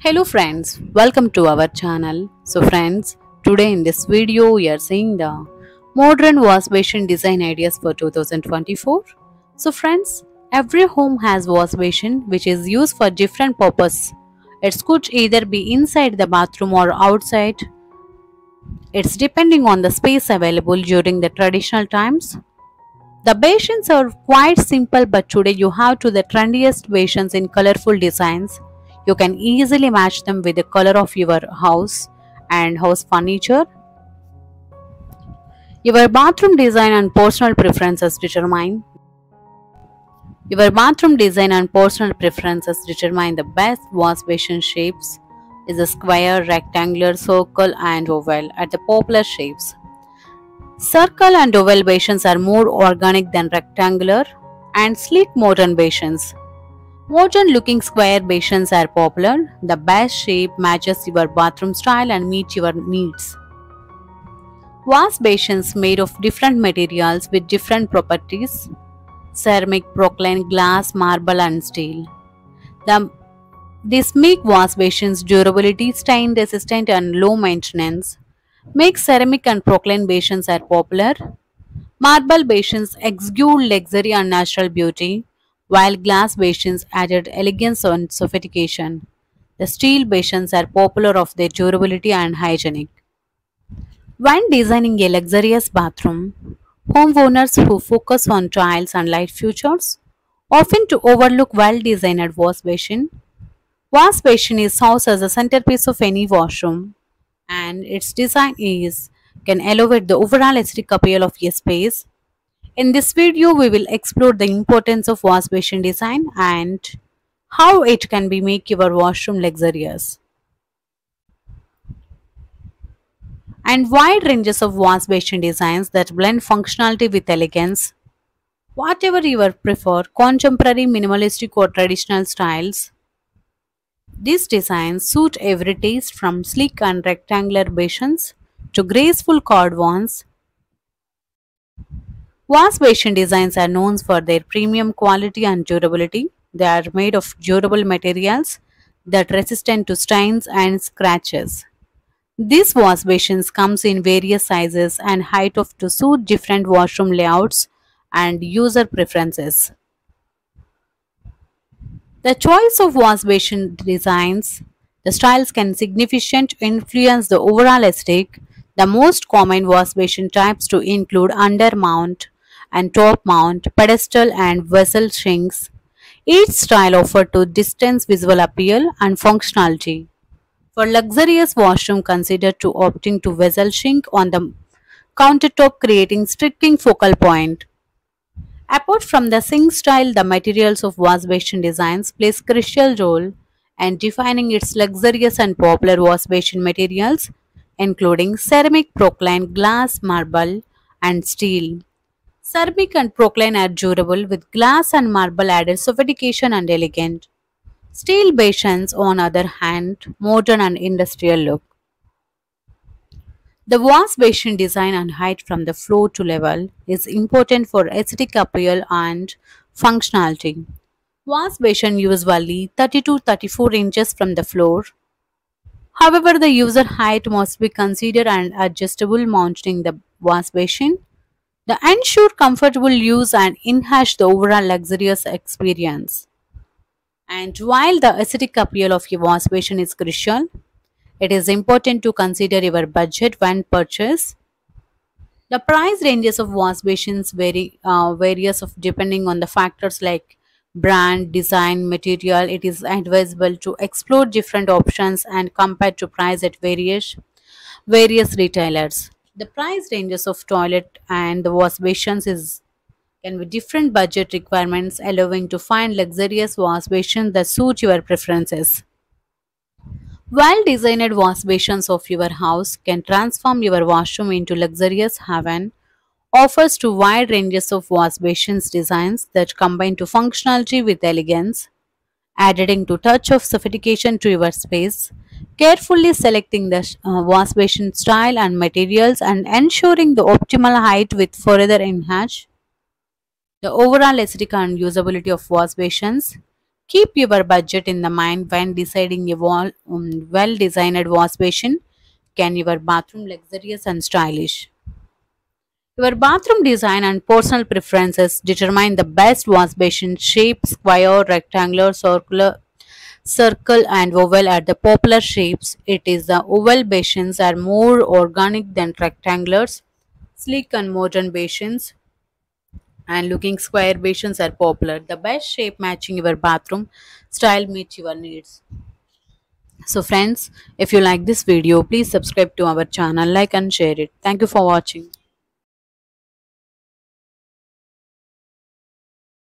Hello friends, welcome to our channel. So friends, today in this video we are seeing the modern wash basin design ideas for 2024. So friends, every home has wash basin which is used for different purpose. It could either be inside the bathroom or outside. It's depending on the space available during the traditional times. The basins are quite simple but today you have to the trendiest basins in colorful designs you can easily match them with the color of your house and house furniture. Your bathroom design and personal preferences determine your bathroom design and personal preferences determine the best wash basin shapes is a square, rectangular, circle and oval at the popular shapes. Circle and oval basins are more organic than rectangular and sleek modern basins. Modern looking square basins are popular. The best shape matches your bathroom style and meets your needs. Wash basins made of different materials with different properties ceramic, porcelain, glass, marble, and steel. The, this make wash basins durability, stain resistant, and low maintenance. Make ceramic and porcelain basins are popular. Marble basins exude luxury and natural beauty while glass basins added elegance and sophistication. The steel basins are popular of their durability and hygienic. When designing a luxurious bathroom, homeowners who focus on tiles and light features often to overlook well-designed wash basin. Wash basin is housed as a centerpiece of any washroom and its design is can elevate the overall aesthetic appeal of a space in this video, we will explore the importance of wash basin design and how it can be make your washroom luxurious. And wide ranges of wash basin designs that blend functionality with elegance. Whatever you prefer, contemporary, minimalistic or traditional styles, these designs suit every taste from sleek and rectangular basins to graceful curved ones Basin designs are known for their premium quality and durability. They are made of durable materials that are resistant to stains and scratches. These wash basins comes in various sizes and height of to suit different washroom layouts and user preferences. The choice of wash basin designs, the styles can significantly influence the overall aesthetic. The most common wash basin types to include undermount, and top mount, pedestal and vessel sinks. Each style offers to distance visual appeal and functionality. For luxurious washroom, consider to opting to vessel sink on the countertop creating striking focal point. Apart from the sink style, the materials of wash basin designs plays crucial role in defining its luxurious and popular wash materials including ceramic, porcelain, glass, marble and steel. Ceramic and porcelain are durable with glass and marble added sophistication and elegant. Steel basins on other hand, modern and industrial look. The wash basin design and height from the floor to level is important for aesthetic appeal and functionality. Wash basin usually 32 34 inches from the floor. However, the user height must be considered and adjustable mounting the wash basin the ensure comfortable use and enhance the overall luxurious experience. And while the aesthetic appeal of your wash basin is crucial, it is important to consider your budget when purchase. The price ranges of wash basins vary uh, various of depending on the factors like brand, design, material. It is advisable to explore different options and compare to price at various various retailers the price ranges of toilet and the wash basins is can be different budget requirements allowing to find luxurious wash basins that suit your preferences. Well designed wash basins of your house can transform your washroom into luxurious haven offers to wide ranges of wash basins designs that combine to functionality with elegance adding to touch of sophistication to your space carefully selecting the uh, wash basin style and materials and ensuring the optimal height with further enhance the overall aesthetic and usability of wash basins. Keep your budget in the mind when deciding a um, well-designed wash basin. Can your bathroom luxurious and stylish? Your bathroom design and personal preferences determine the best wash basin shape, square, rectangular, circular, circle and oval are the popular shapes. It is the oval basins are more organic than rectangulars. Sleek and modern basins and looking square basins are popular. The best shape matching your bathroom style meets your needs. So friends, if you like this video, please subscribe to our channel, like and share it. Thank you for watching.